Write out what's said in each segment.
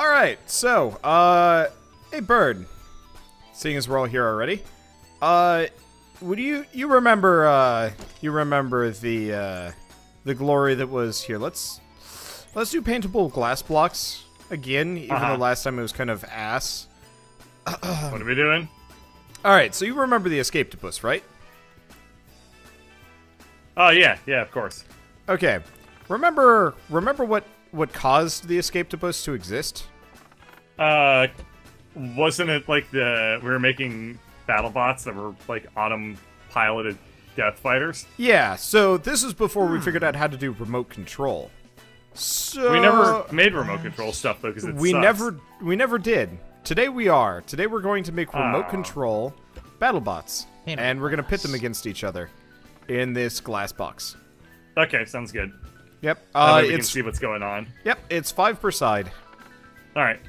All right, so, uh, hey, Bird. Seeing as we're all here already, uh, would you you remember uh you remember the uh the glory that was here? Let's let's do paintable glass blocks again. Even Uh-huh. though last time it was kind of ass. What are we doing? All right, so you remember the escapedopus, right? Oh yeah, yeah, of course. Okay. Remember remember what what caused the escape to bus to exist? Uh, wasn't it like the we were making battle bots that were like autumn piloted death fighters? Yeah, so this is before we figured out how to do remote control. So We never made remote control stuff though because it we sucks. never we never did. Today we are. Today we're going to make remote Oh. control battle bots, Paintable and we're going to pit them against each other in this glass box. Okay, sounds good. Yep. Uh, way we can see what's going on. yep. It's five per side. All right,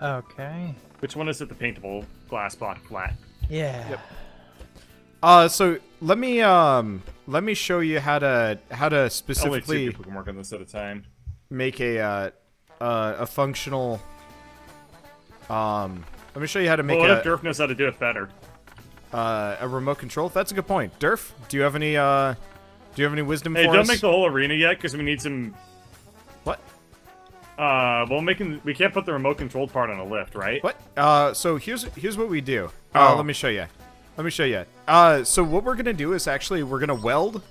Okay. which one is it? The paintable glass block flat. Yeah. Yep. Uh, so let me um let me show you how to how to specifically. Only two specifically people can work on this at a time. make a uh, uh a functional. Um, let me show you how to make Well, what if a Durf knows how to do it better? uh, a remote control. That's a good point. Durf, do you have any uh do you have any wisdom Hey, don't us? make the whole arena yet because we need some. what? Uh, well, making we can't put the remote controlled part on a lift, right? What? Uh, so here's here's what we do. Uh, Oh. let me show you. Let me show you. Uh, so what we're gonna do is actually we're gonna weld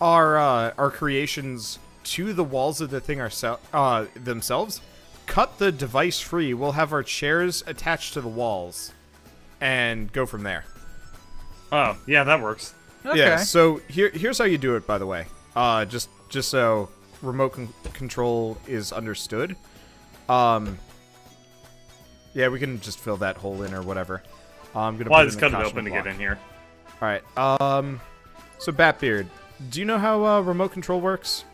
our uh, our creations to the walls of the thing ourselves uh, themselves. Cut the device free. We'll have our chairs attached to the walls, and go from there. Oh, yeah, that works. Okay. Yeah. So here here's how you do it. By the way, uh, just just so remote con- control is understood. Um. Yeah, we can just fill that hole in or whatever. Uh, I'm gonna. Well, I put just in cut it caution open to get in here. All right. Um. So Batbeard, do you know how uh, remote control works?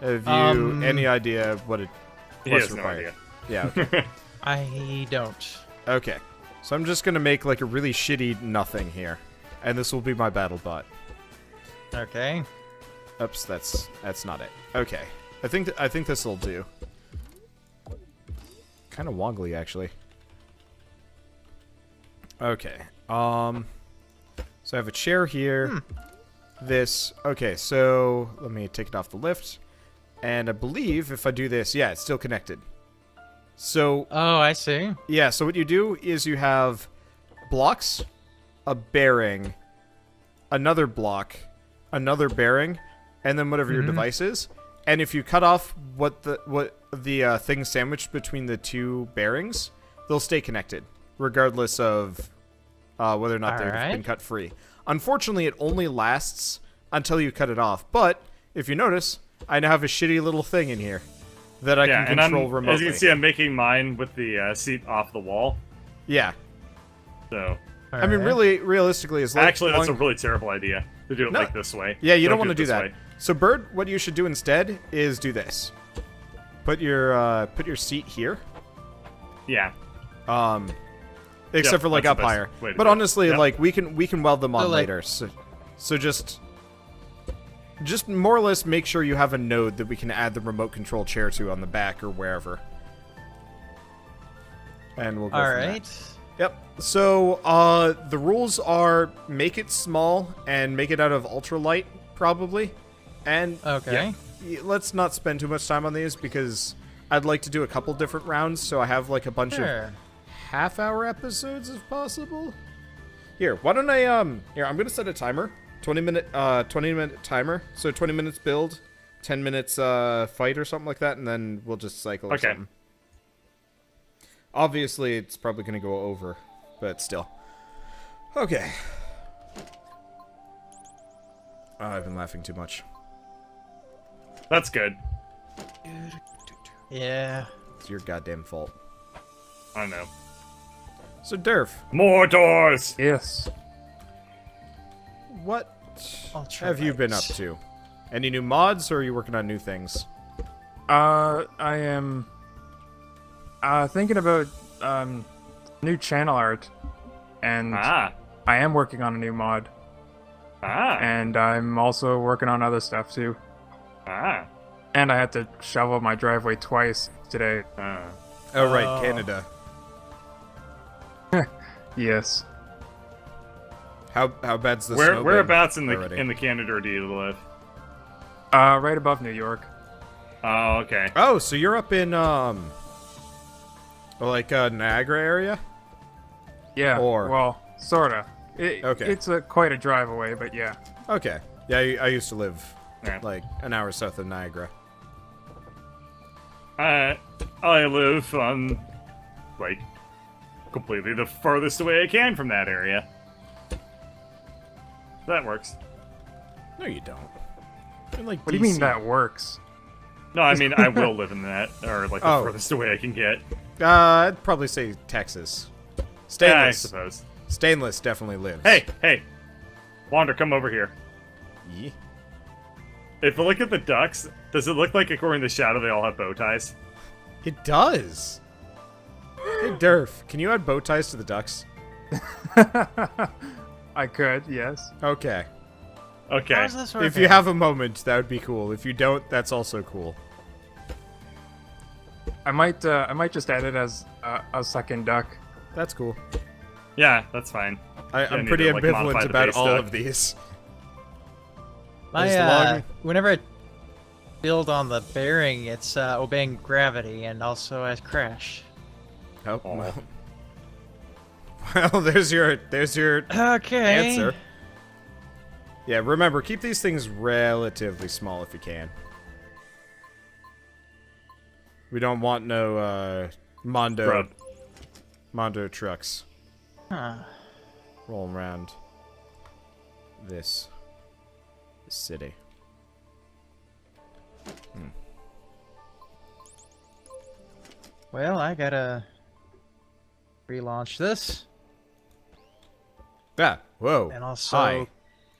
Have you Um, any idea what it? He what's has no idea. Yeah. Okay. I don't. okay. So I'm just gonna make like a really shitty nothing here, and this will be my battle bot. Okay. Oops, that's that's not it. Okay, I think th- I think this will do. Kind of woggly, actually. Okay. Um. So I have a chair here. This. Okay. So let me take it off the lift, and I believe if I do this, yeah, it's still connected. So Oh, I see. yeah, so what you do is you have blocks, a bearing, another block, another bearing, and then whatever your device is. And if you cut off what the what the uh, thing sandwiched between the two bearings, they'll stay connected, regardless of uh, whether or not they've Alright. been cut free. Unfortunately, it only lasts until you cut it off. But if you notice, I now have a shitty little thing in here that I yeah, can control remotely. as you can see, I'm making mine with the uh, seat off the wall. yeah, So I mean, really, realistically, as long, actually, that's a really terrible idea to do it No. like this way. Yeah, you don't, want to do that. way. So, Bird, what you should do instead is do this. Put your uh, put your seat here. Yeah, Um, except Yep, for like up higher. But honestly, Yep. like we can we can weld them on So, like- later. So, so just just more or less make sure you have a node that we can add the remote control chair to on the back or wherever. And we'll go All from there. Right. Yep. So uh, the rules are make it small and make it out of ultralight, probably. And Okay. yeah, let's not spend too much time on these because I'd like to do a couple different rounds, so I have like a bunch of half-hour episodes if possible. Here, why don't I um here? I'm gonna set a timer, 20 minute uh 20 minute timer. So 20 minutes build, 10 minutes uh fight or something like that, and then we'll just cycle or Okay. something. Obviously, it's probably gonna go over, but still. Okay. Oh, I've been laughing too much. that's good. Yeah. It's your goddamn fault. I know. So, Durf, More doors. Yes. what Ultralight. have you been up to? Any new mods, or are you working on new things? Uh, I am uh thinking about um new channel art, and Ah, I am working on a new mod, ah, and I'm also working on other stuff too. ah. And I had to shovel my driveway twice today. Uh, Oh right, Oh. Canada. Yes. How how bad's the where snow whereabouts in the already? in the Canada do you live? Uh, right above New York. Oh, okay. Oh, so you're up in um, like uh, Niagara area? Yeah. Or- well, sorta. It, Okay. It's a quite a drive away, but yeah. Okay. Yeah, I, I used to live Yeah. like an hour south of Niagara. I I live on like completely the furthest away I can from that area. That works. No, you don't. You're like What do you mean that works? No, I mean I will live in that, or like the Oh. furthest away I can get. Uh, I'd probably say Texas. Yeah, I Stainless. suppose. Stainless definitely lives. Hey, hey, Wander, come over here. Ye- If you look at the ducks, does it look like according to Shadow they all have bow ties? It does. Hey, Durf, can you add bow ties to the ducks? I could, yes. Okay. Okay. How does this work? If you have a moment, that would be cool. If you don't, that's also cool. I might uh, I might just add it as a, a second duck. That's cool. Yeah, that's fine. I, I'm pretty to, like, ambivalent the about all duck. of these. My, uh, long- whenever I build on the bearing, it's uh, obeying gravity and also has crash. Oh, Aw. well. well, there's your there's your Okay. answer. Yeah, remember, keep these things relatively small if you can. We don't want no uh, Mondo Bro, Mondo trucks Huh. rolling around this, this city. Well, I gotta relaunch this, Yeah. Whoa. and also Hi.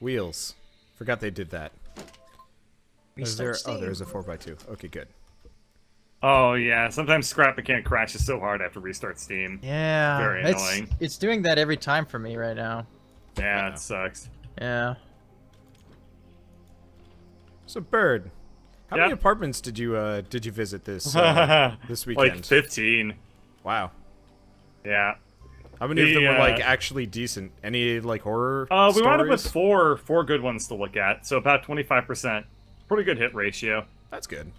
Wheels. Forgot they did that. Is there? Oh, there's a 4x2. Okay, good. Oh yeah, sometimes Scrap it can't crashes so hard I have to restart Steam. Yeah, Very it's, annoying. It's doing that every time for me right now. Yeah, Yeah. it sucks. Yeah. So, Bird, how Yeah. many apartments did you uh did you visit this uh, this like 15. wow. Yeah. How many of them were like uh, actually decent? Any like horror? Uh, we wound up with four four good ones to look at, so about 25%. Pretty good hit ratio. That's good.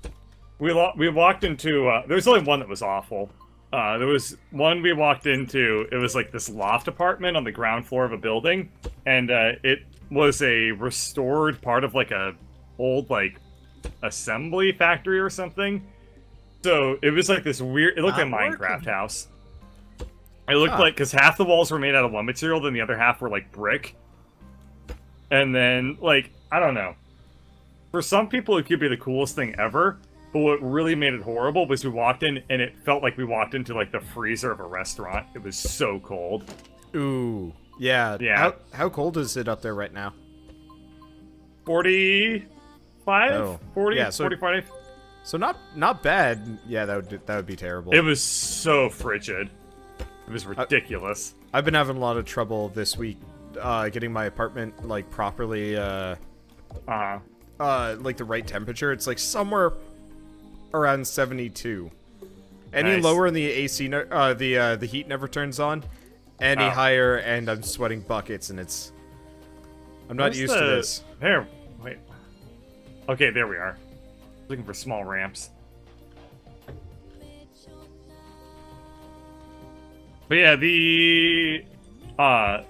We lo- we walked into uh, there was only one that was awful. Uh, there was one we walked into. It was like this loft apartment on the ground floor of a building, and uh, it was a restored part of like a old like assembly factory or something. So it was like this weird. It looked like a Minecraft working. house. It looked Huh. like because half the walls were made out of one material, then the other half were like brick. And then like I don't know. For some people, it could be the coolest thing ever. But what really made it horrible was we walked in and it felt like we walked into like the freezer of a restaurant. It was so cold. Ooh. Yeah. Yeah. How how cold is it up there right now? 45? Oh. 40? Yeah, so- 45? So not not bad. Yeah, that would that would be terrible. It was so frigid. It was ridiculous. I've been having a lot of trouble this week uh getting my apartment like properly uh Uh, uh like the right temperature. It's like somewhere around 72. Any Nice. lower in the AC uh the uh the heat never turns on. Any Oh. higher and I'm sweating buckets and it's I'm not where's used the- to this. There. Wait. Okay, there we are. Looking for small ramps. But yeah, the uh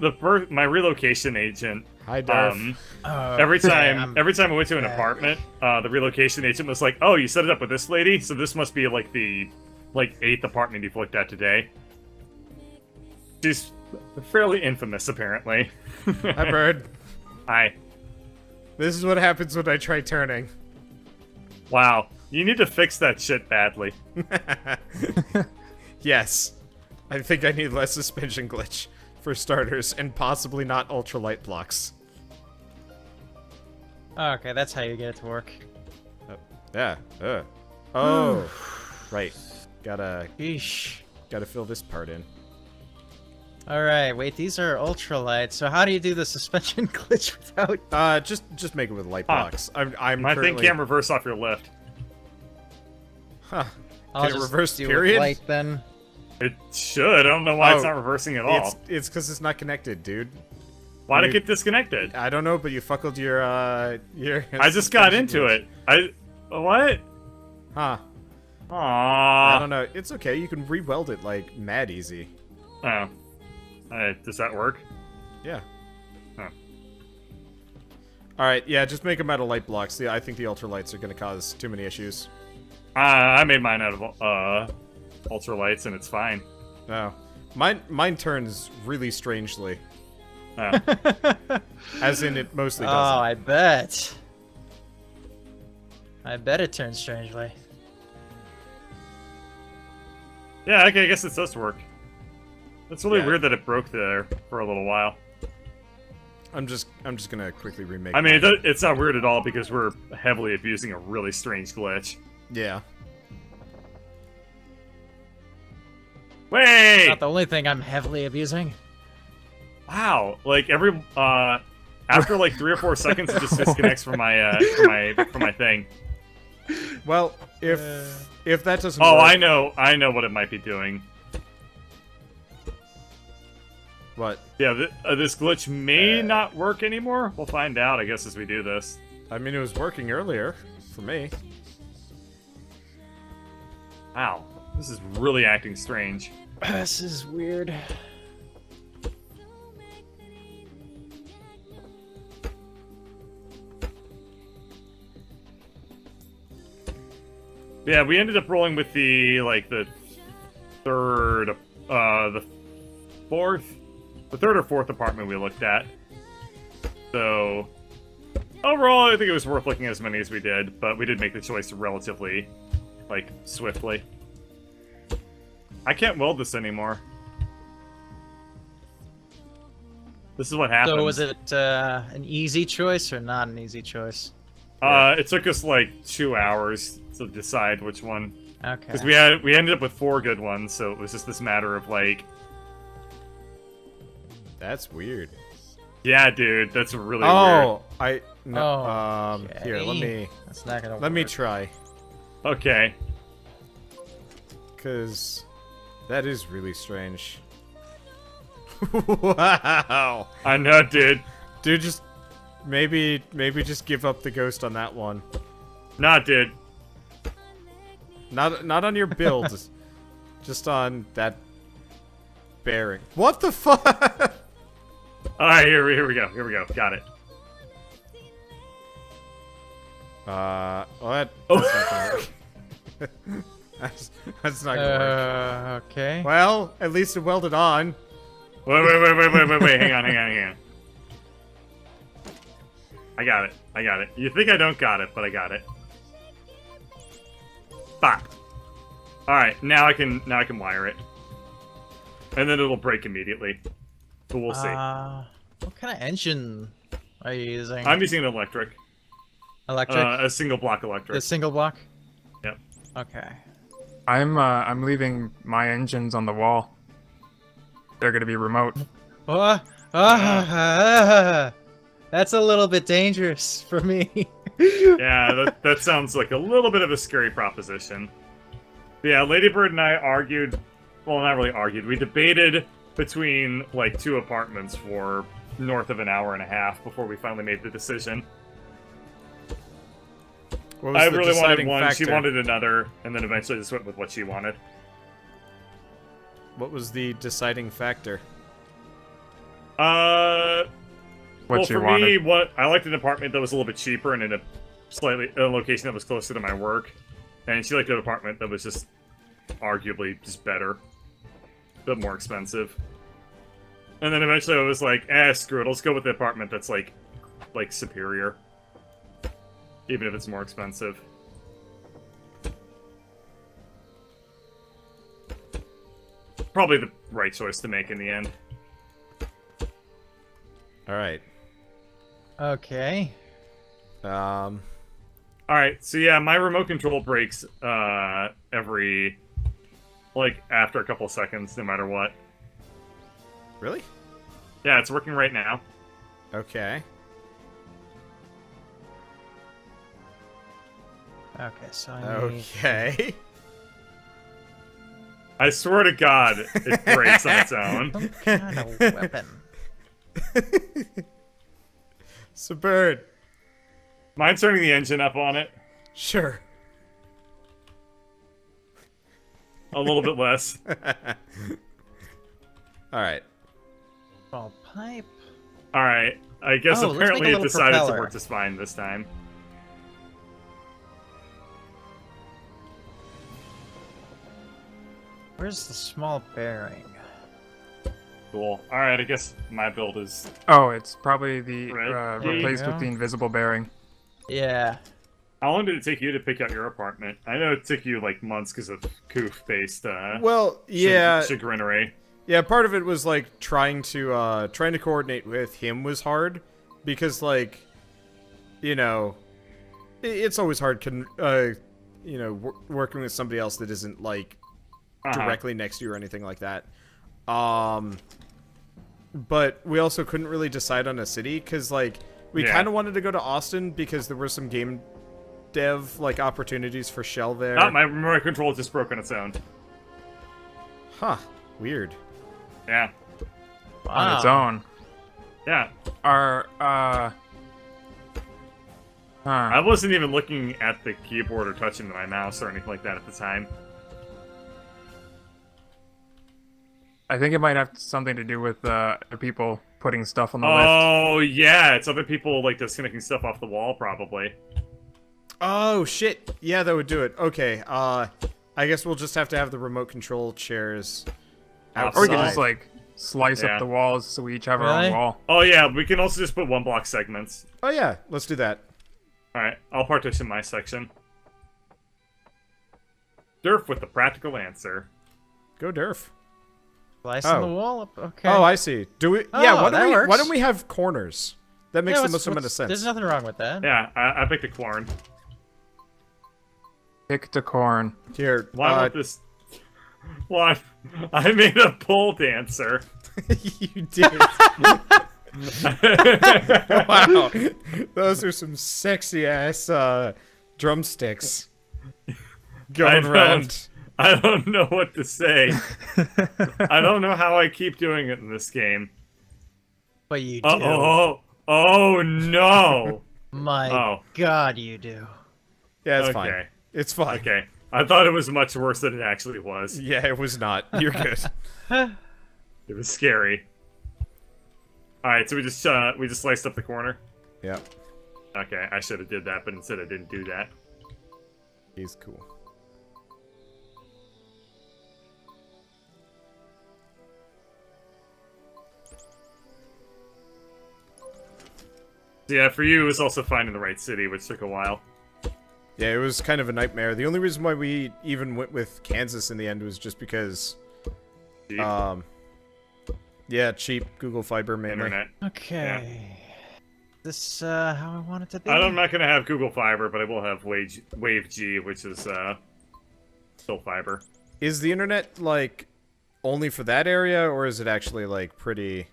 the first my relocation agent Hi Durf. um Oh, every time I'm- every time I went to an apartment, uh the relocation agent was like, "Oh, you set it up with this lady, so this must be like the like eighth apartment you've looked at today." She's fairly infamous, apparently. Hi Bird. Hi. This is what happens when I try turning. Wow, you need to fix that shit badly. yes. I think I need less suspension glitch for starters and possibly not ultralight blocks. Okay, that's how you get it to work. Yeah. Uh. Oh. right. Gotta Yeesh. gotta fill this part in. All right, wait, these are ultralight. So how do you do the suspension glitch without? Uh, just just make it with light Huh. blocks. I'm I'm My thing can't reverse off your lift. Huh. I'll Can it reverse do it period? Light then. It should. I don't know why it's Oh, not reversing at all. It's it's because it's not connected, dude. Why'd it you- get disconnected? I don't know, but you fuckled your uh your. I just got into it. I what? Huh. Aww. I don't know. It's okay. You can re-weld it like mad easy. Oh. Uh, does that work? Yeah. Huh. All right. Yeah. Just make them out of light blocks. Yeah, I think the ultralights are going to cause too many issues. Uh, I made mine out of uh, ultralights, and it's fine. No. Mine mine turns really strangely. Uh, As in, it mostly Oh, doesn't. I bet. I bet it turns strangely. yeah, okay, I guess it does work. It's really Yeah. weird that it broke there for a little while. I'm just I'm just gonna quickly remake. I mean, it does, it's not weird at all because we're heavily abusing a really strange glitch. yeah. Wait! Not the only thing I'm heavily abusing. Wow! Like every uh, after like three or four seconds, it just disconnects from my uh, from my from my thing. Well, if if that doesn't. Oh, work, I know, I know what it might be doing. What? Yeah, th- uh, this glitch may Uh. not work anymore. We'll find out, I guess, as we do this. I mean, it was working earlier for me. Wow, this is really acting strange. This is weird. Yeah, we ended up rolling with the like the third, uh, the fourth, the third or fourth apartment we looked at. So overall, I think it was worth looking at as many as we did, but we did make the choice relatively, like, swiftly. I can't weld this anymore. This is what happens. So was it uh, an easy choice or not an easy choice? Uh, it took us like two hours to decide which one. Okay. Because we had we ended up with four good ones, so it was just this matter of like, That's weird. yeah, dude, that's really weird. oh, I no. Oh, um, here, let me That's not gonna let me try, Okay. cause that is really strange. wow, I know, dude. dude, just maybe maybe just give up the ghost on that one. Not, dude. Not not on your build, just on that bearing. What the fuck? All right, here, we- here we go. Here we go. Got it. Uh, well, that, Oh. that's not gonna work. that's, that's not gonna work. Uh, okay. Well, at least it welded on. Wait, wait, wait, wait, wait, wait, wait. Hang on, hang on, hang on. I got it. I got it. You think I don't got it, but I got it. Bop. All right, now I can now I can wire it, and then it'll break immediately. But we'll see. Uh, what kind of engine are you using? I'm using an electric, Electric. uh, a single block electric. A single block. Yep. Okay. I'm uh, I'm leaving my engines on the wall. They're gonna be remote. Oh, ah, that's a little bit dangerous for me. yeah, that, that sounds like a little bit of a scary proposition. But yeah, Ladybird and I argued. Well, not really argued. We debated between like two apartments for north of an hour and a half before we finally made the decision. I really wanted one. She wanted another, and then eventually just went with what she wanted. What was the deciding factor? Uh, What well, you for wanted. me, what I liked an apartment that was a little bit cheaper and in a slightly a location that was closer to my work, and she liked an apartment that was just arguably just better, but more expensive. And then eventually, I was like, "Eh, screw it. Let's go with the apartment that's like, like superior, even if it's more expensive." Probably the right choice to make in the end. All right. Okay. Um, All right, so yeah, my remote control breaks uh, every like after a couple seconds, no matter what. Really? Yeah, it's working right now. Okay. Okay, so I need... Okay. I swear to God, it breaks on its own. Some kind of weapon. It's a bird. Mind turning the engine up on it Sure. a little bit less. All right. Small pipe. All right. I guess Oh, let's make a apparently it little decided to propeller. work just fine this time. Where's the small bearing? Cool. All right. I guess my build is. Oh, it's probably the uh, replaced go. with the invisible bearing. Yeah. How long did it take you to pick out your apartment? I know it took you like months because of Coof-based uh, Well, yeah, chagrinery. yeah. Part of it was like trying to uh trying to coordinate with him was hard because like, you know, it's always hard. Con- uh, you know, wor- working with somebody else that isn't like Uh-huh. directly next to you or anything like that. Um, but we also couldn't really decide on a city because like we Yeah. kind of wanted to go to Austin because there were some game dev like opportunities for Shell there. Ah, my remote control just broke on its own. Huh? Weird. Yeah. on its own. Yeah. Our uh I wasn't even looking at the keyboard or touching my mouse or anything like that at the time. I think it might have something to do with uh other people putting stuff on the lift. Oh yeah, it's other people like disconnecting stuff off the wall probably. Oh shit! Yeah, that would do it. Okay. Uh, I guess we'll just have to have the remote control chairs outside. Or we can just like slice Yeah. up the walls so we each have our own wall. Oh yeah, we can also just put one block segments. Oh yeah, let's do that. All right, I'll partition my section. Durf with the practical answer. Go Durf. Slicing Oh. the wall up. Okay. Oh, I see. Do we? yeah. Oh, Why don't that we? Why don't we have corners? That makes Yeah, the most amount of what's- sense. There's nothing wrong with that. Yeah, I, I picked a corn. Pick the corn. Here. Why uh, won't this? Why? I made a pole dancer. you did. wow. Those are some sexy ass uh, drumsticks going know. around. I don't know what to say. I don't know how I keep doing it in this game. But you do. Uh oh! Oh no! My Oh. God, you do. Yeah, it's Okay. fine. It's fine. Okay, I thought it was much worse than it actually was. Yeah, it was not. You're good. It was scary. All right, so we just uh, we just sliced up the corner. yeah, Okay, I should have did that, but instead I didn't do that. he's cool. Yeah, for you, it was also finding the right city, which took a while. Yeah, it was kind of a nightmare. The only reason why we even went with Kansas in the end was just because, Cheap um, yeah, cheap Google Fiber mainly. internet. Okay. This uh how I want it to be. I'm not gonna have Google Fiber, but I will have Wave Wave G, which is uh, still fiber. Is the internet like only for that area, or is it actually like pretty?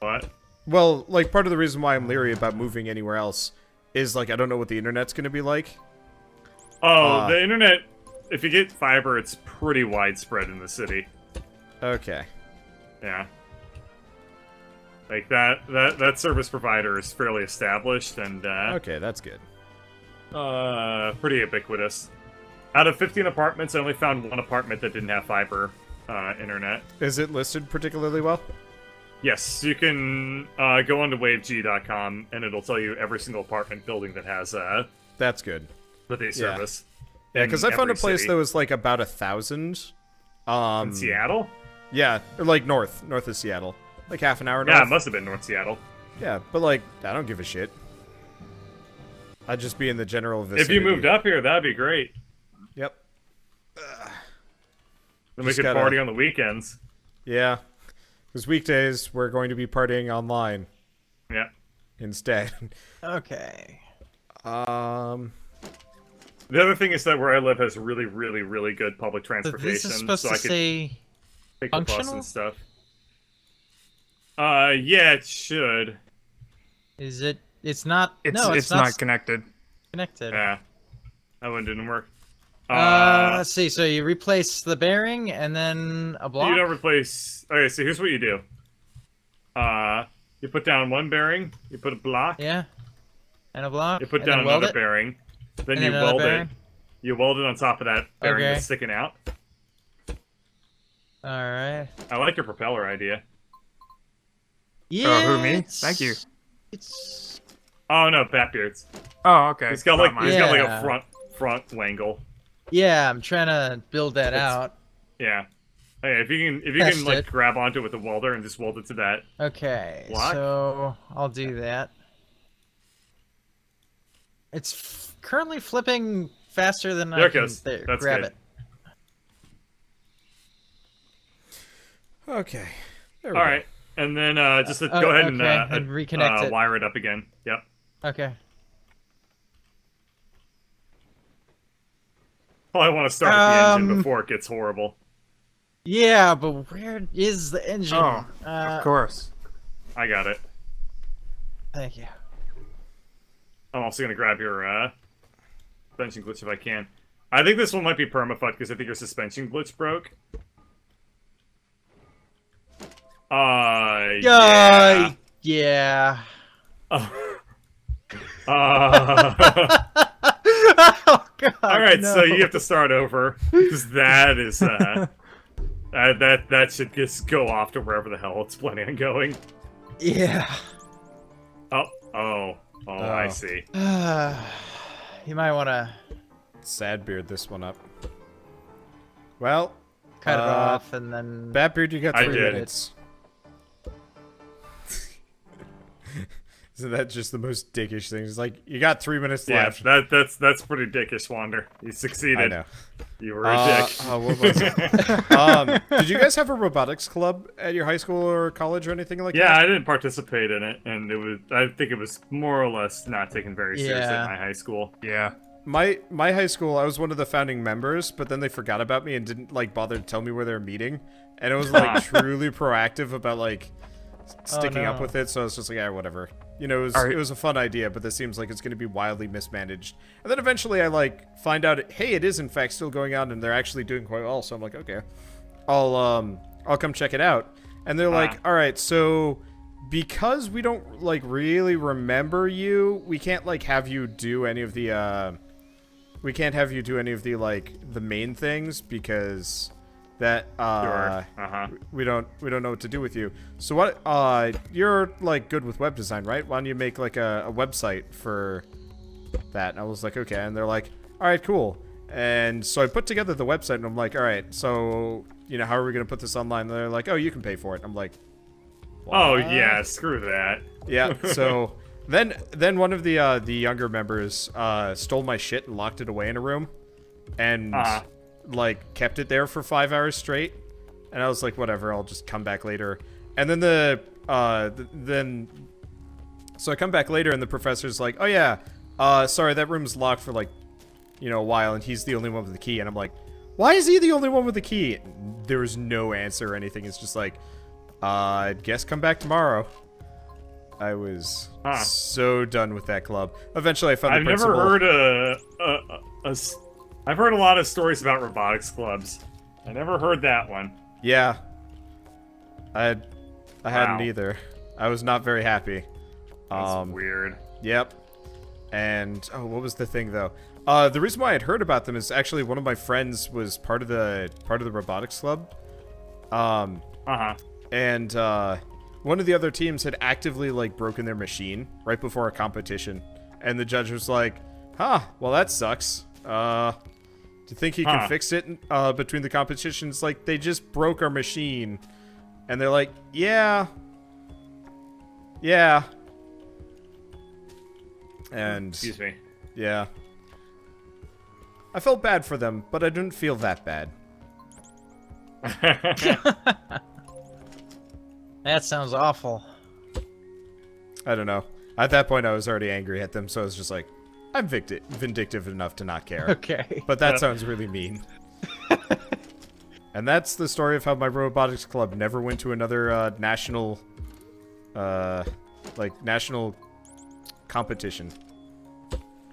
What? Well, like part of the reason why I'm leery about moving anywhere else is like I don't know what the internet's gonna be like. Oh, Uh, the internet. If you get fiber, it's pretty widespread in the city. Okay. Yeah. Like that that that service provider is fairly established and uh, Okay, that's good. uh pretty ubiquitous. Out of 15 apartments, I only found one apartment that didn't have fiber uh, internet. Is it listed particularly well? Yes, you can uh, go onto waveg.com and it'll tell you every single apartment building that has uh, That's good. with a service. Yeah, because I found a place city. that was like about a thousand. Um, in Seattle. Yeah, or like north, north of Seattle, like half an hour north. Yeah, it must have been North Seattle. Yeah, but like I don't give a shit. I'd just be in the general vicinity. If you moved up here, that'd be great. Yep. Then we could gotta- party on the weekends. Yeah. Because weekdays we're going to be partying online Yeah. instead. Okay. um. The other thing is that where I live has really, really, really good public transportation. this is supposed so to I could say Take the bus and stuff. Uh, yeah, it should. Is it? It's not. It's no, it's, it's, not, not, connected. connected. Yeah, that one didn't work. Uh, Uh, let's see. So you replace the bearing and then a block. you don't replace. Okay, so here's what you do. Uh, you put down one bearing. You put a block. yeah. And a block. You put down another it? bearing. Then And you weld bearing? it. You weld it on top of that bearing Okay. that's sticking out. All right. I like your propeller idea. Yeah. who, me? Thank you. It's Oh no, Batbeards. Oh, okay. He's got Not like mine. he's got like a front front wangle. Yeah. I'm trying to build that It's- out. Yeah. Hey, if you can if you Test can like it. grab onto it with a welder and just weld it to that. Okay. Block? So I'll do that. It's f- currently flipping faster than There I it can goes. there, That's grab good. it. Okay. There we All go. right, and then uh, just uh, Uh, go ahead and, uh, and uh, reconnect uh, it. wire it up again. Yep. Okay. Probably want to start at the engine Um, before it gets horrible. Yeah, but where is the engine? Oh, uh, of course. I got it. Thank you. I'm also gonna grab your uh, suspension glitch if I can. I think this one might be permafuck because I think your suspension glitch broke. Uh, Yeah. yeah. Yeah. Uh, God. all right, no. so you have to start over because that is uh, that that that should just go off to wherever the hell it's planning on going. Yeah. Oh, oh, oh, I Oh. see. you might want to Sad beard this one up. Well, cut it Uh, off and then. Batbeard, you got I three did. minutes. Isn't that just the most dickish thing? It's like you got three minutes Yeah, left. that that's that's pretty dickish, Wander. You succeeded. I know. You were a Uh, dick. uh, what was it? um, did you guys have a robotics club at your high school or college or anything like Yeah, that? Yeah, I didn't participate in it, and it was. I think it was more or less not taken very seriously Yeah. at my high school. Yeah. My my high school, I was one of the founding members, but then they forgot about me and didn't like bother to tell me where they were meeting. And it was like truly proactive about like sticking up no. with it. So I was just like, yeah, whatever. You know, it was Are- it was a fun idea, but this seems like it's going to be wildly mismanaged. And then eventually, I like find out, hey, it is in fact still going on, and they're actually doing quite well. So I'm like, okay, I'll um I'll come check it out. And they're like, Ah. all right, so because we don't like really remember you, we can't like have you do any of the uh we can't have you do any of the like the main things because that uh Sure. Uh huh. we don't we don't know what to do with you. So what uh you're like good with web design, right? Why don't you make like a, a website for that? And I was like, okay, and they're like, all right, cool. And so I put together the website and I'm like, all right, so you know, how are we gonna put this online? And they're like, oh, you can pay for it. I'm like, Oh yeah, screw that. Yeah. So then then one of the uh, the younger members uh, stole my shit and locked it away in a room, and Uh-huh. Like kept it there for five hours straight. And I was like, whatever, I'll just come back later. And then the uh th- then so I come back later and the professor's like, oh yeah, uh sorry that room's locked for like you know a while and he's the only one with the key. And I'm like, why is he the only one with the key? There was no answer or anything. It's just like, uh, I guess come back tomorrow. I was Huh. so done with that club. Eventually, I found I've the never a, a, a, a, a- a s- I've heard a lot of stories about robotics clubs. I never heard that one. Yeah, I, I hadn't either. I was not very happy. That's Um, weird. Yep. And oh, what was the thing though? Uh, the reason why I'd heard about them is actually one of my friends was part of the part of the robotics club. Um, Uh huh. and uh, one of the other teams had actively like broken their machine right before a competition, and the judge was like, "Huh, well that sucks. Uh, do you think he Huh. can fix it uh, between the competitions? Like they just broke our machine." And they're like, "Yeah, yeah." And Excuse me. yeah. I felt bad for them, but I didn't feel that bad. That sounds awful. I don't know. At that point, I was already angry at them, so I was just like, I'm victi- vindictive enough to not care. Okay. But that Yeah. sounds really mean. And that's the story of how my robotics club never went to another uh, national, uh, like national competition.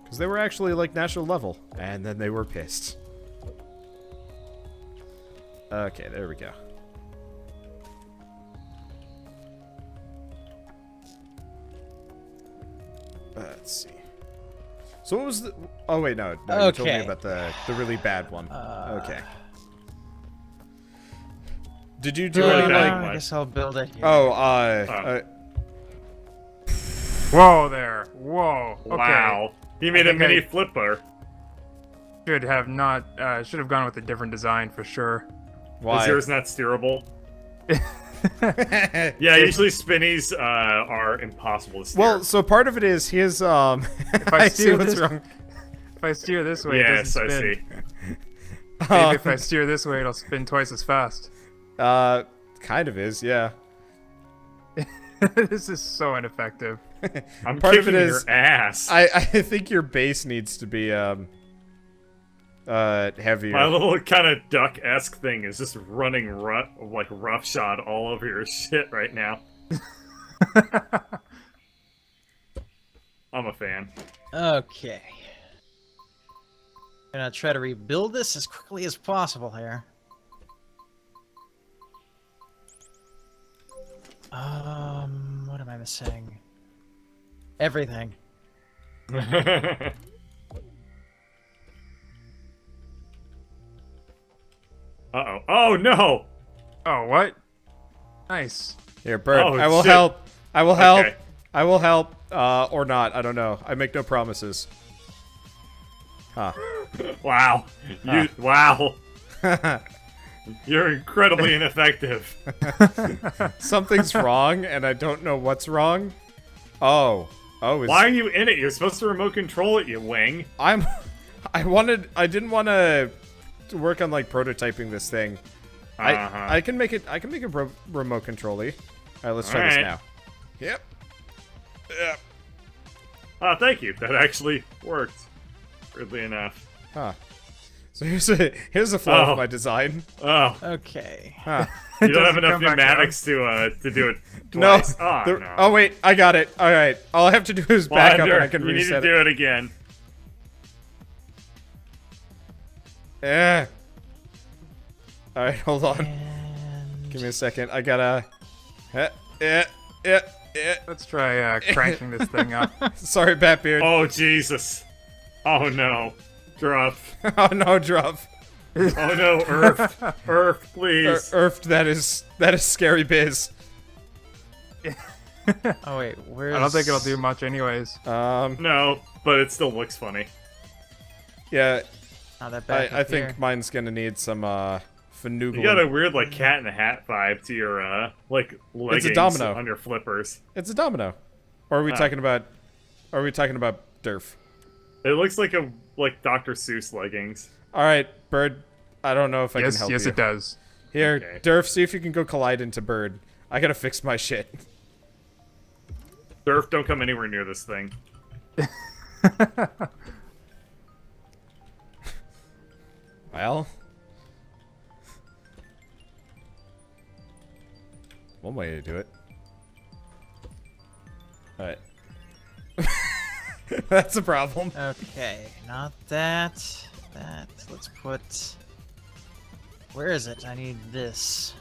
Because they were actually like national level, and then they were pissed. Okay, there we go. Let's see. So what was the? Oh wait, no, no. You told me about the the really bad one. Uh, okay. Did you do Really any bad like? one. I guess I'll build it here. Oh, uh, Oh. uh, Whoa there. Whoa. Okay. Wow. He made a think I- mini flipper. Should have not. Uh, should have gone with a different design for sure. why? Is yours not steerable? Yeah, usually spinnies uh, are impossible to steer. well, so part of it is his um. I I see what's this- wrong. If I steer this way, it yes, doesn't I spin. see. Maybe if I steer this way, it'll spin twice as fast. Uh, kind of is, yeah. this is so ineffective. I'm Part of kicking your ass. I I think your base needs to be um. Uh, heavier. My little kind of duck-esque thing is just running ru- like roughshod all over your shit right now. I'm a fan. Okay. I'm Gonna try to rebuild this as quickly as possible here. Um, what am I missing? Everything. Uh-oh. Oh, no! Oh, what? Nice. Here, Bird. Oh, I will shit. help. I will help. Okay. I will help. Uh, or not. I don't know. I make no promises. Huh. Wow. You, wow. You're incredibly ineffective. Something's wrong, and I don't know what's wrong. Oh. Oh, is Why are you in it? You're supposed to remote control it, you wing. I'm. I wanted. I didn't want to work on like prototyping this thing. Uh-huh. I I can make it. I can make it ro- remote controlly. All right, let's try this now. Yep. Yep. Oh, thank you. That actually worked. Weirdly enough. Huh. So here's a here's a flaw Oh. of my design. Oh, Okay. Huh. you don't have enough pneumatics to uh to do it No. Oh, the- no. oh wait, I got it. All right. All I have to do is back up, Wander, and I can you need to reset do it. it again. Yeah. All right, hold on. And Give me a second. I gotta. Eh, eh, eh, eh. Let's try uh, cranking this thing up. Sorry, Batbeard. Oh Jesus. Oh no. Druff. Oh, no, Druff. Oh no, Earth. Earth, Er, please. Erft, that is that is scary biz. oh wait, where's? I don't think it'll do much, anyways. Um, No, but it still looks funny. yeah, That back I, I think mine's gonna need some uh finugling. You got a weird like cat in a hat vibe to your uh like leggings it's a domino. on your flippers. It's a domino. Or are we Ah. talking about? Are we talking about Durf? It looks like a like Dr. Seuss leggings. All right, Bird. I don't know if I can yes, help yes, you. it does. Here, Okay. Durf, see if you can go collide into Bird. I gotta fix my shit. Durf, don't come anywhere near this thing. Well, one way to do it. All right. That's a problem. Okay, not that. That. Let's put. Where is it? I need this.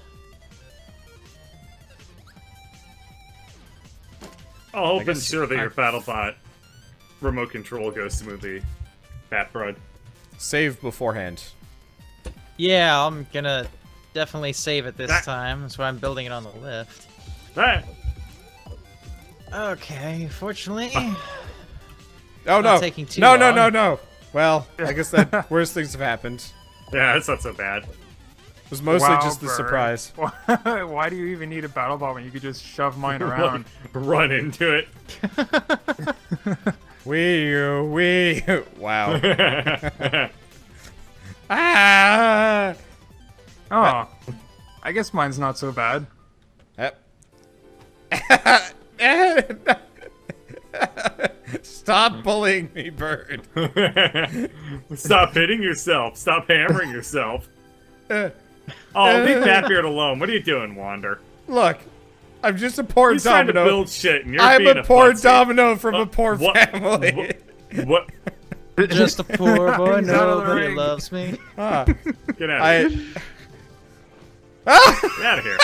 I'll hope and sure that I- your BattleBot remote control goes smoothly. Bat Brud. Save beforehand. Yeah, I'm gonna definitely save it this That- time. That's why I'm building it on the lift. Ah, Okay, fortunately. Oh Not no! taking too no, no, long. no, no. Well, I guess that worst things have happened. yeah, that's not so bad. It was mostly Wow, just the Bird. surprise. Why, why do you even need a battle ball when you could just shove mine around? Run into it. Wee you, wee you. Wow. Ah! Oh, I guess mine's not so bad. Yep. Stop bullying me, bird. Stop hitting yourself. Stop hammering yourself. Oh, leave Batbeard alone. What are you doing, Wander? Look, I'm just a poor He's trying to domino. build shit, and you're I'm being a poor domino from a Uh, poor what- family. What? Just a poor boy, He's out of the nobody loves me. Ah, Get out of I. here. Ah! Get out of here.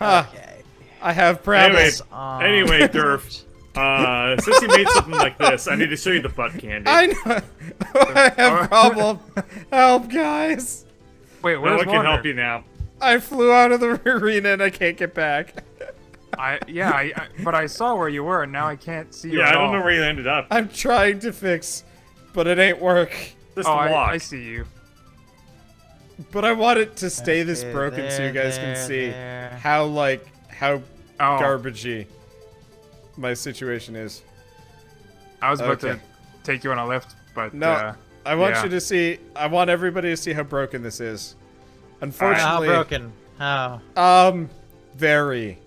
Ah, Okay. I have Anyway, problems. Um, anyway, Durf. Uh, since you made something like this, I need to show you the butt candy. I know. I have problem. Help, guys! Wait, no one can help you now. I flew out of the arena and I can't get back. I yeah, I, I, but I saw where you were, and now I can't see you Yeah, at I don't all. know where you ended up. I'm trying to fix, but it ain't work. Just Oh, walk. I, I see you. But I want it to stay this Okay, broken so you there, guys can see there. how like how Oh, garbagey my situation is. I was about Okay. to take you on a lift, but No, uh, I want yeah. you to see. I want everybody to see how broken this is. Unfortunately, How Unfortunately, broken? How? um, very.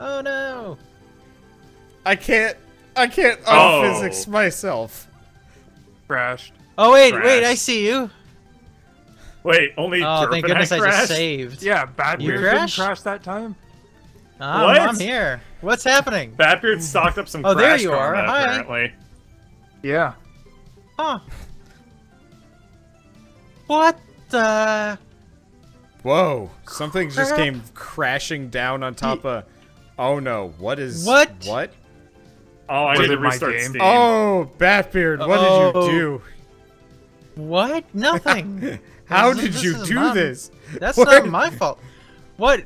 Oh no! I can't. I can't Oh. unphysics myself. crashed. Oh wait, Crash. wait! I see you. Wait, only Oh, Durf thank and goodness I, crashed? just saved. Yeah, bad You beard didn't crashed? crash that time. Um, What? I'm here. What's happening? Batbeard stocked up some Oh, there you are. karma, Hi. apparently. Yeah. Huh? What the? Whoa! Something just came crashing down on top of. Oh no! What is What? What? Oh, I Was need to restart game? Steam. Oh, Batbeard! What did Oh. you do? What? Nothing. How This- did this you do mine. this? That's What? not my fault. Oh, what?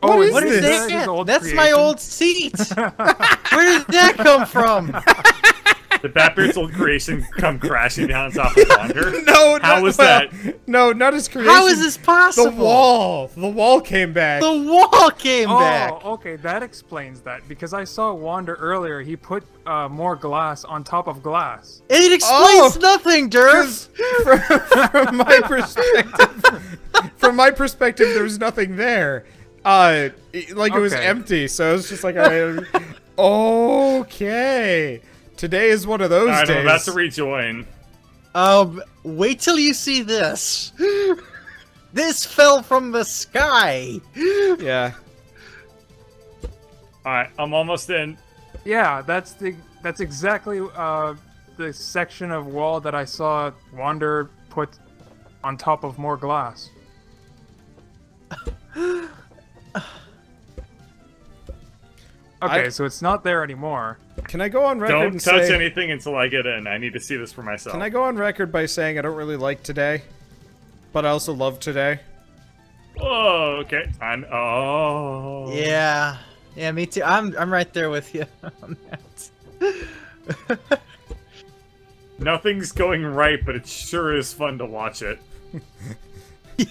What is What is this? that? His Yeah, old That's my old seat. Where did that come from? The Batbeard's old creation come crashing down on top of Wander. No, How not, was well, that? No, not his creation. How is this possible? The wall. The wall came back. The wall came Oh, back. okay, that explains that. Because I saw Wander earlier. He put uh, more glass on top of glass. It explains Oh. nothing, Durf. from, from my perspective, from my perspective, there was nothing there. Uh, it- like it was empty. So it was just like, I, okay, today is one of those days. I'm about to rejoin. Um, wait till you see this. This fell from the sky. yeah. Alright, I'm almost in. Yeah, that's the that's exactly uh, the section of wall that I saw Wander put on top of more glass. Okay, I- so it's not there anymore. Can I go on record Don't and touch say? anything until I get in. I need to see this for myself. Can I go on record by saying I don't really like today, but I also love today. Oh, okay. I'm. Oh. Yeah. Yeah, me too. I'm I'm right there with you on that. Nothing's going right, but it sure is fun to watch it. you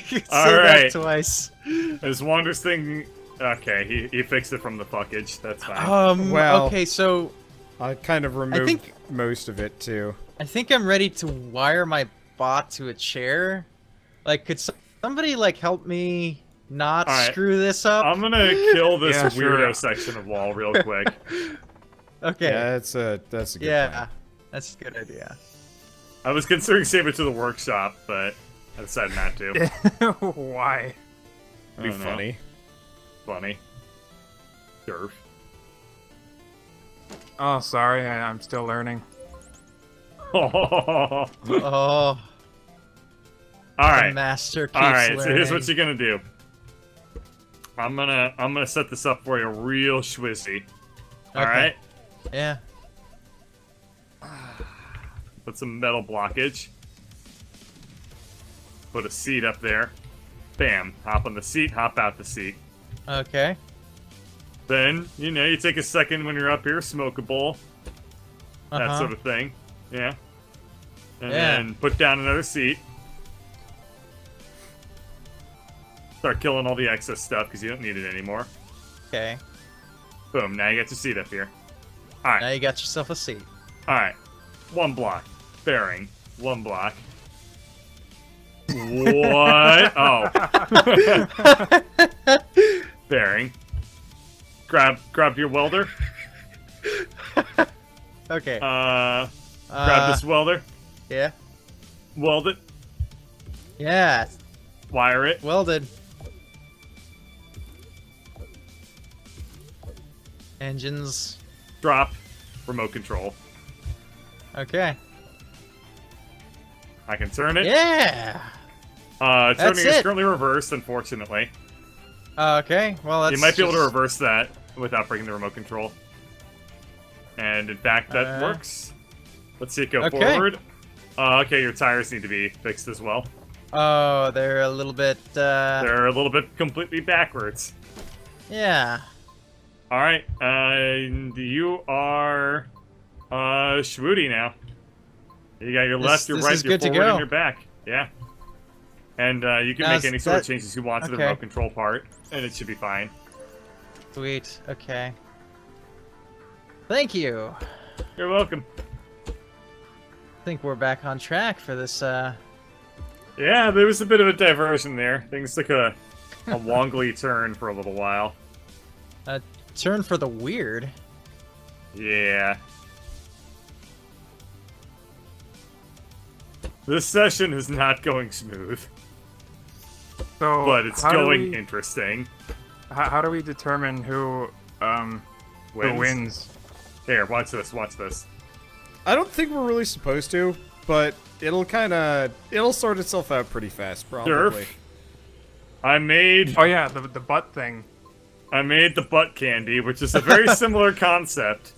can say Alright. that twice. Is Wander's thing. Okay, he, he fixed it from the fuckage. That's fine. Um. Well- okay, so I kind of removed think- most of it too. I think I'm ready to wire my bot to a chair. Like, could somebody like help me not Alright. screw this up? I'm gonna kill this Yeah, sure. weirdo section of wall real quick. okay. Yeah, that's a that's a good Yeah, plan. that's a good idea. I was considering saving it to the workshop, but I decided not to. Why? That'd be funny. know. Funny. Funny. Durf. Oh, sorry, I, I'm still learning. Alright. Oh, the master keeps Alright, so learning. here's what you're gonna do. I'm gonna I'm gonna set this up for you real schwizzy. Alright? Yeah. Put some metal blockage. Put a seat up there. Bam. Hop on the seat, hop out the seat. Okay. Then, you know, you take a second when you're up here, smoke a bowl, that Uh-huh. sort of thing. Yeah. And Yeah. then put down another seat. Start killing all the excess stuff because you don't need it anymore. Okay. Boom, now you got your seat up here. Alright. Now you got yourself a seat. alright. One block. Bearing. One block. What? Oh. Bearing. Grab grab your welder. Okay. Uh Grab Uh, this welder. Yeah. Weld it. Yeah. Wire it. Welded. Engines. Drop. Remote control. Okay. I can turn it. Yeah. Uh, That's turning is it. currently reversed, unfortunately. Okay. Well, that's you might be able to reverse that without breaking the remote control. And in fact, that Uh, works. Let's see it go okay. forward. Uh, okay, your tires need to be fixed as well. Oh, they're a little bit. Uh, They're a little bit completely backwards. yeah. All right, uh, and you are uh Shwoody now. You got your This- left, your right, your good to forward, and your back. Yeah. And uh, you can Now, make any sort of changes you want to the remote control part, and it should be fine. Sweet. Okay. Thank you. You're welcome. I think we're back on track for this. Uh, Yeah, there was a bit of a diversion there. Things took a, a wongly turn for a little while. A turn for the weird. Yeah. This session is not going smooth, So, but it's how going we- interesting. How, how do we determine who um who Wins. wins? Here, watch this, watch this. I don't think we're really supposed to, but it'll kind of it'll sort itself out pretty fast, probably. Durf. I made Oh yeah, the the butt thing. I made the butt candy, which is a very similar concept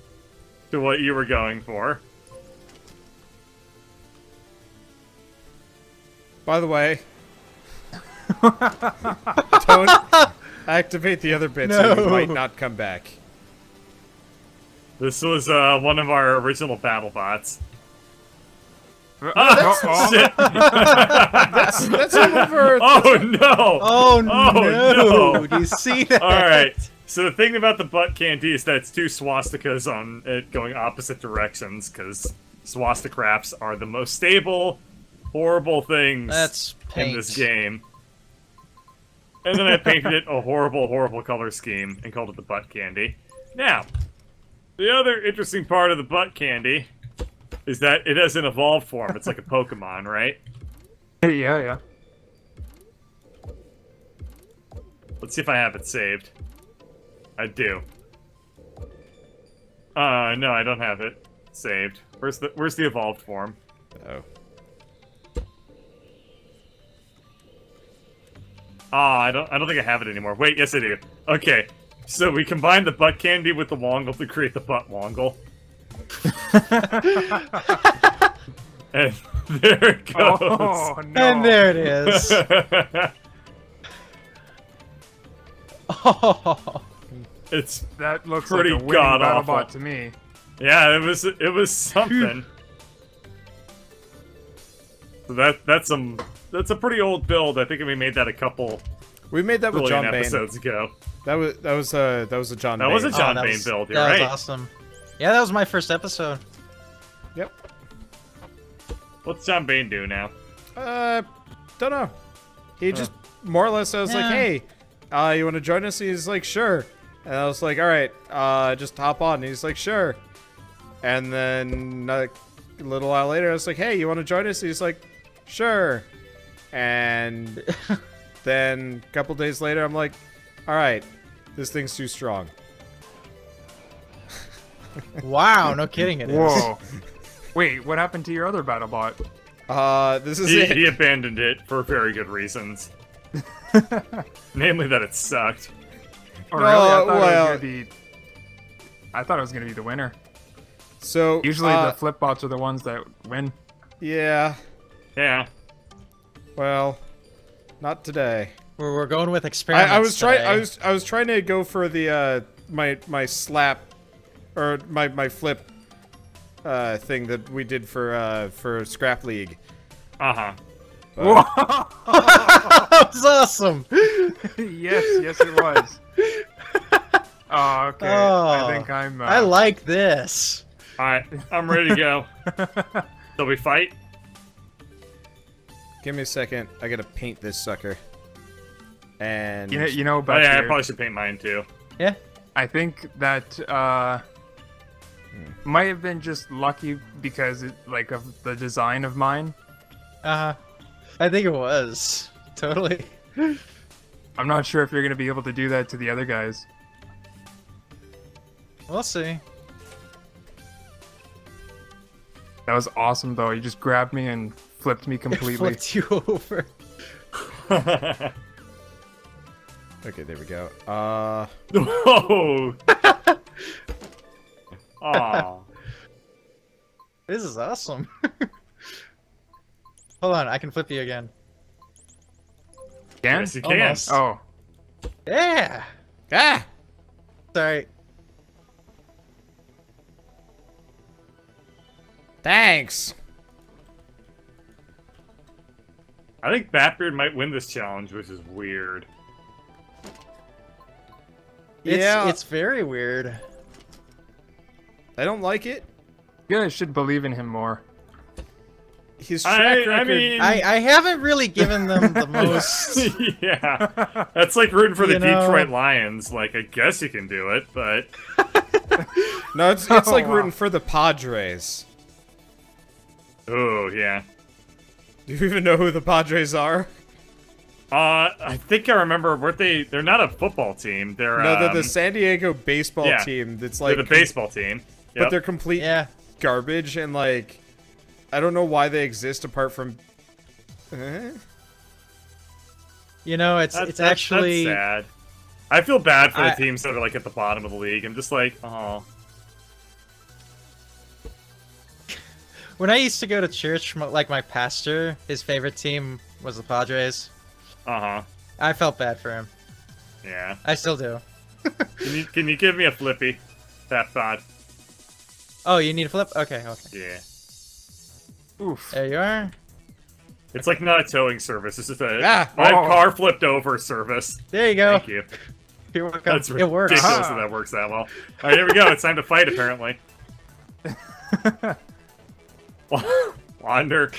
to what you were going for. By the way, don't activate the other bits, or you might not come back. This was uh, one of our original battle bots. Oh, Ah, oh, shit. That's that's some of oh no! Oh, no! no. Do you see that? All right. So the thing about the butt candy is that it's two swastikas on it going opposite directions because swastikaraps are the most stable, horrible things That's paint. in this game. And then I painted it a horrible, horrible color scheme and called it the butt candy. Now, the other interesting part of the butt candy is that it has an evolved form. It's like a Pokemon, right? yeah, yeah. Let's see if I have it saved. I do. Uh, no, I don't have it saved. Where's the Where's the evolved form? Oh. Ah, I don't. I don't think I have it anymore. Wait, yes I do. Okay, so we combine the butt candy with the Wongle to create the butt Wongle. and there it goes. Oh no. And there it is. oh, it's That looks Pretty like a winning god-awful. BattleBot to me. Yeah, it was it was something. so that that's some that's a pretty old build. I think we made that a couple We made that with John Bain. episodes ago. That was that was uh that was a John. That Bain. was a John that Bain was, build, you're right. was awesome. Yeah, that was my first episode. Yep. What's John Bain do now? Uh, don't know. He just more or less I was like, "Hey, uh, you want to join us?" He's like, "Sure." And I was like, "All right, uh, just hop on." And he's like, "Sure." And then a little while later, I was like, "Hey, you want to join us?" He's like, "Sure." And then a couple days later, I'm like, "All right, this thing's too strong." Wow, no kidding it is. Whoa. Wait, what happened to your other BattleBot? Uh, this is He, it. he abandoned it for very good reasons. Namely that it sucked. Oh, No, really? I thought it was gonna be. I thought it was gonna be the winner. So Usually uh, the flip bots are the ones that win. yeah. Yeah. Well, not today. We're, we're going with experiments. I, I was trying. I was I was trying to go for the uh, my my slap or my my flip uh, thing that we did for uh, for Scrap League. Uh huh. that was awesome. yes, yes, it was. Oh, okay. I Oh, think I'm. Uh, I like this. All right, I'm ready to go. so we fight. Give me a second. I gotta paint this sucker. And You know, you know Oh about yeah, I probably should paint mine too. Yeah. I think that uh, Might have been just lucky because it, like of the design of mine. Uh, huh. I think it was totally. I'm not sure if you're gonna be able to do that to the other guys. We'll see. That was awesome though. You just grabbed me and flipped me completely. Flipped you over. Okay, there we go. Uh, Whoa. Aw. This is awesome. Hold on, I can flip you again. Again? Yes, you can. Almost. Oh, Yeah. ah! Sorry. Thanks. I think Batbeard might win this challenge, which is weird. It's, yeah, it's very weird. I don't like it. you guys should believe in him more. His I, track I record. mean, I, I haven't really given them the most. yeah, that's like rooting for the You know- Detroit Lions. Like, I guess you can do it, but no, it's it's Oh, like wow. rooting for the Padres. oh yeah. Do you even know who the Padres are? Uh, I think I remember. Weren't they? They're not a football team. They're no, they're um, the San Diego baseball yeah. team. That's they're like, the baseball team. but they're complete yeah. garbage and like, I don't know why they exist apart from. Eh? You know, it's That's, it's that's- actually that's sad. I feel bad for the I- teams that are like at the bottom of the league. I'm just like, oh, when I used to go to church, like my pastor, his favorite team was the Padres. uh huh, I felt bad for him. yeah. I still do. Can you can you give me a flippy? That thought, Oh, you need a flip? Okay, okay. yeah. Oof. There you are. It's like not a towing service. It's just a Ah. my Oh. car flipped over service. There you go. Thank you. You're welcome. That's it works. ridiculous Aha. that that works that well. All right, here we go. It's time to fight. Apparently. Wander,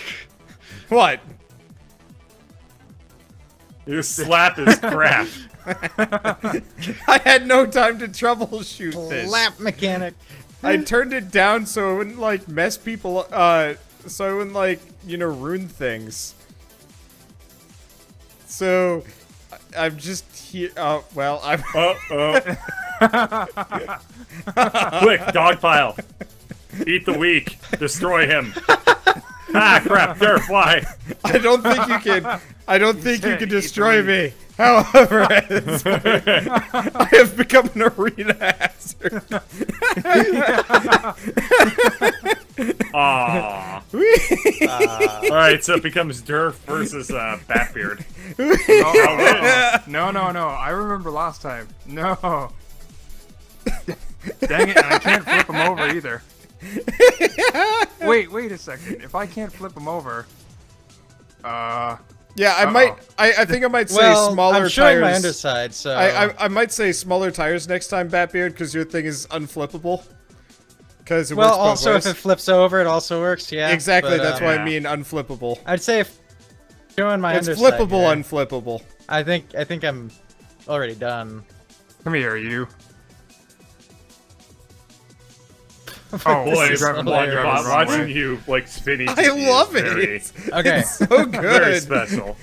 What? you slap his crap. I had no time to troubleshoot this. Lap mechanic. I turned it down so it wouldn't like mess people. Uh, so it wouldn't like you know ruin things. So I- I'm just here. Uh, well, I'm. Uh oh. Quick, dog pile. Eat the weak. Destroy him. ah, crap. There, fly. I don't think you can. I don't think you can't can eat the destroy me. However, I have become an arena hazard. Aww. Uh, All right, so it becomes Durf versus uh, Batbeard. Oh, no, no, no. I remember last time. No. Dang it, and I can't flip him over either. Wait, wait a second. If I can't flip him over, uh, yeah, I Uh-oh. might. I, I think I might say well, smaller I'm showing tires. my underside, so I, I I might say smaller tires next time, Batbeard, because your thing is unflippable. Because it well, works both also ways. if it flips over, it also works. Yeah, exactly, but, that's um, why Yeah. I mean unflippable. I'd say if showing my It's underside flippable, here, unflippable. I think I think I'm already done. come here, you. Wa- the wrong watching way. you like spin each I of love is very, it. Okay. It's so Very good. special.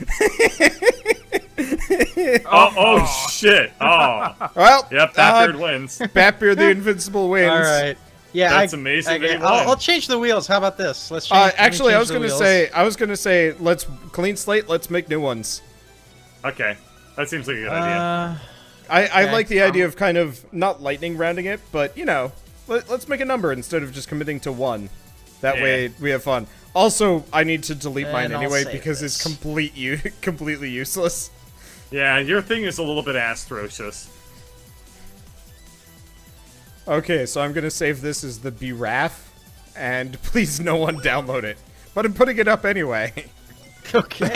oh, oh shit! Oh, Well, yep. uh, Batbeard wins. Batbeard the Invincible wins. All right. Yeah, That's I, amazing I, I'll, I'll change the wheels. How about this? Let's change. Uh, let me actually, I was gonna wheels. say, I was gonna say, let's clean slate. Let's make new ones. Okay, that seems like a good idea. Uh, I, I Okay. like the idea of kind of not lightning rounding it, but you know, let, let's make a number instead of just committing to one. That Yeah. way we have fun. Also, I need to delete mine And I'll anyway save because it's complete u- completely useless. Yeah, your thing is a little bit atrocious. Okay, so I'm gonna save this as the BRAF, and please no one download it. But I'm putting it up anyway. okay.